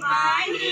Bye.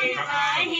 Bye.